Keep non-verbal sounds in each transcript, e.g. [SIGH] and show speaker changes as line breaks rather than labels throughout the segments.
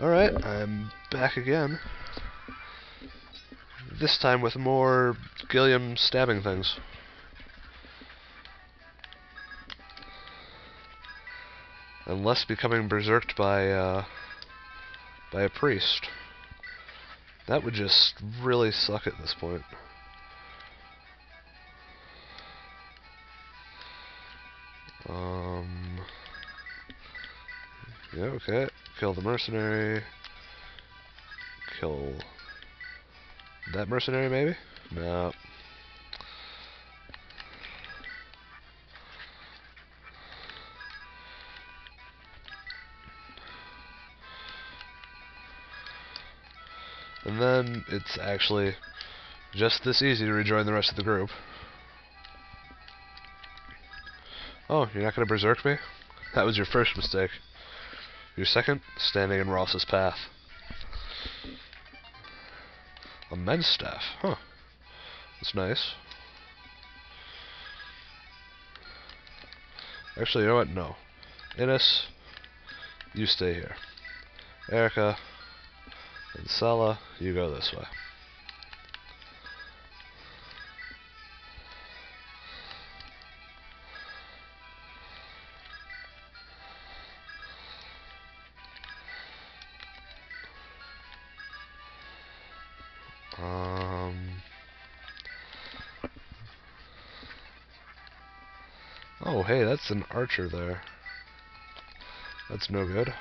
Alright, I'm back again. This time with more Gilliam stabbing things. And less becoming berserked by, uh, by a priest. That would just really suck at this point. Um... Yeah, okay. Kill the mercenary. Kill that mercenary, maybe? No. And then it's actually just this easy to rejoin the rest of the group. Oh, you're not going to berserk me? That was your first mistake. Your second, standing in Ross's path. A men's staff, huh. That's nice. Actually, you know what? No. Innes, you stay here. Eirika and Saleh, you go this way. Um. Oh, hey, that's an archer there. That's no good.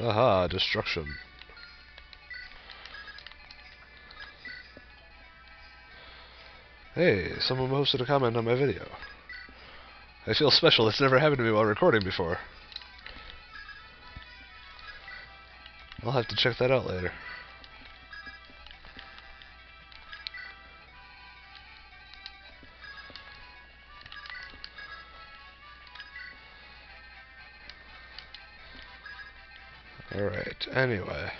Aha, destruction. Hey, someone posted a comment on my video. I feel special. It's never happened to me while recording before. I'll have to check that out later. Alright, anyway.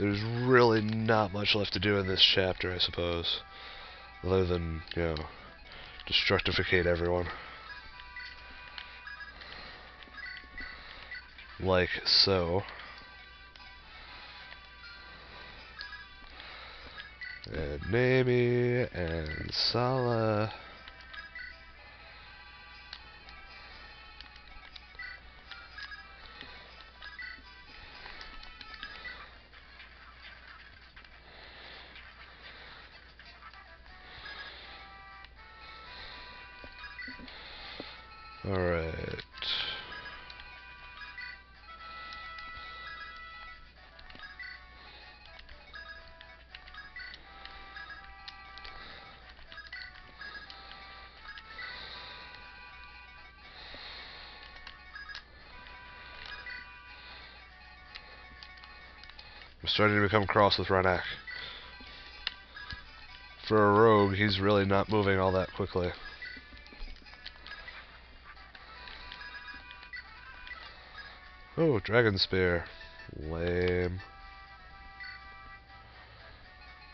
There's really not much left to do in this chapter, I suppose. Other than, you know, destructificate everyone. Like so. And Neimi and Saleh. Alright. I'm starting to become cross with Rennac. For a rogue, he's really not moving all that quickly. Oh, Dragon Spear. Lame.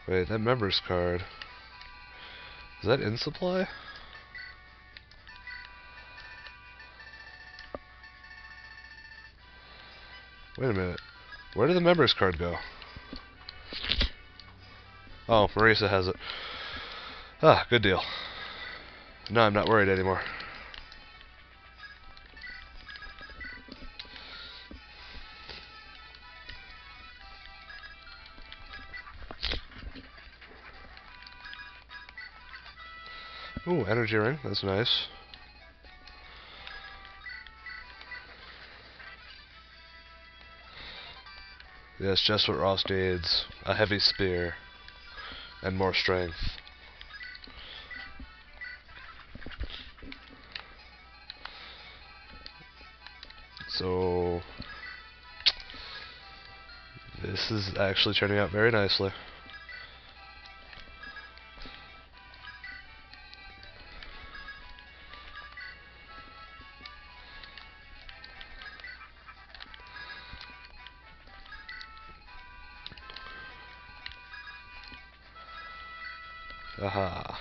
Wait, that members card. Is that in supply? Wait a minute. Where did the members card go? Oh, Marisa has it. Ah, good deal. No, I'm not worried anymore. Ooh, energy ring. That's nice. Yes, just what Ross needs. A heavy spear. And more strength. So... This is actually turning out very nicely. Aha.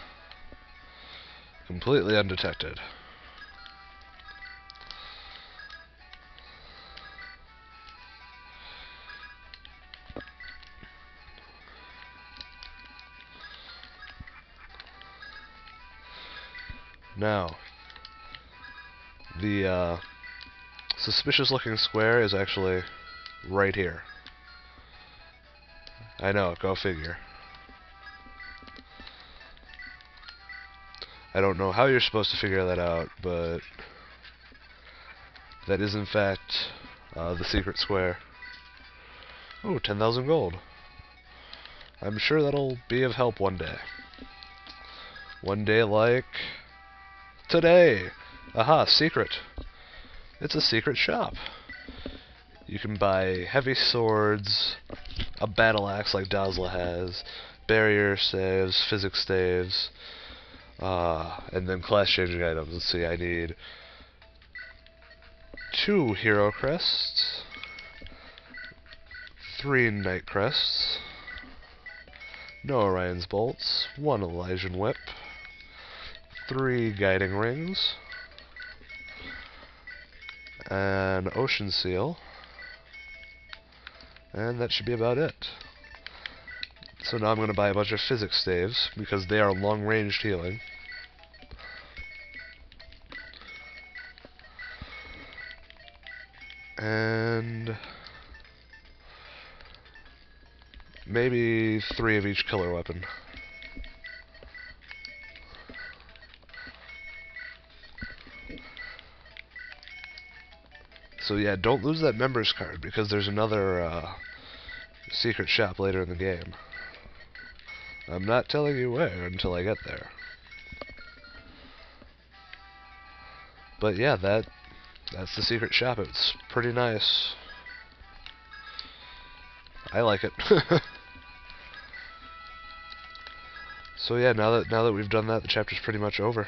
Completely undetected. Now, the uh, suspicious looking square is actually right here. I know, go figure. I don't know how you're supposed to figure that out, but that is in fact uh, the secret square. Oh, 10,000 gold. I'm sure that'll be of help one day. One day like today. Aha, secret. It's a secret shop. You can buy heavy swords, a battle axe like Dozla has, barrier staves, physics staves, uh, and then class changing items. Let's see, I need two hero crests, three knight crests, no Orion's bolts, one Elysian whip, three guiding rings, an ocean seal, and that should be about it. So now I'm going to buy a bunch of physics staves, because they are long-ranged healing. And... Maybe three of each killer weapon. So yeah, don't lose that members card because there's another uh, secret shop later in the game. I'm not telling you where until I get there. But yeah, that that's the secret shop. It's pretty nice. I like it. [LAUGHS] so yeah, now that now that we've done that, the chapter's pretty much over.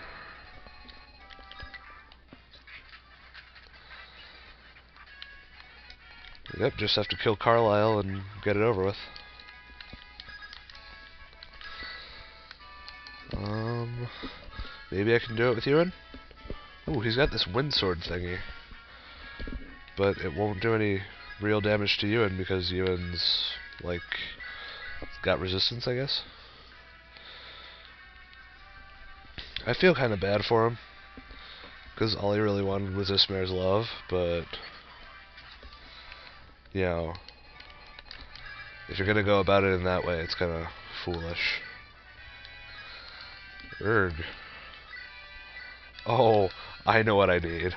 Yep, just have to kill Carlyle and get it over with. Maybe I can do it with Ewan? Ooh, he's got this wind sword thingy. But it won't do any real damage to Ewan because Ewan's, like, got resistance, I guess. I feel kind of bad for him. Because all he really wanted was Ismaire's love, but you know, if you're gonna go about it in that way, it's kind of foolish. Erg. Oh, I know what I need.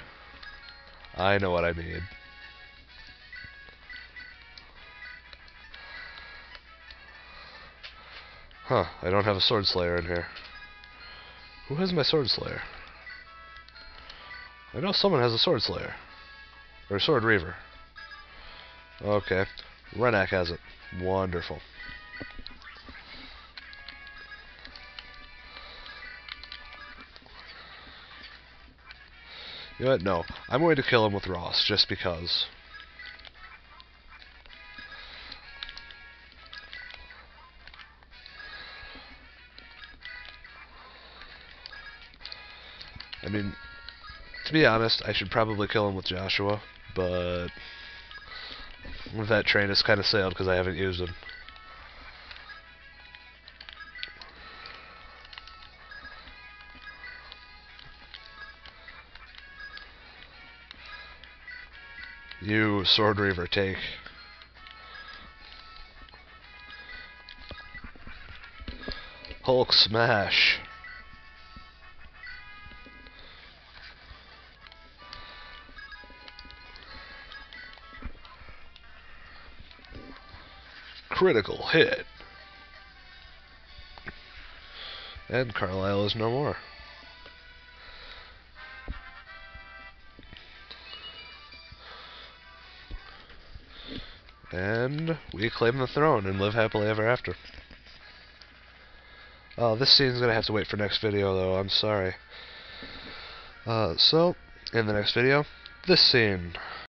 I know what I need. Huh, I don't have a Sword Slayer in here. Who has my Sword Slayer? I know someone has a Sword Slayer. Or a Sword Reaver. Okay. Rennac has it. Wonderful. You know what? No. I'm going to kill him with Ross, just because. I mean, to be honest, I should probably kill him with Joshua, but that train has kind of sailed because I haven't used them. You, Sword Reaver, take. Hulk smash. critical hit. And Carlyle is no more. And we claim the throne and live happily ever after. Uh, this scene's going to have to wait for next video, though. I'm sorry. Uh, so, in the next video, this scene.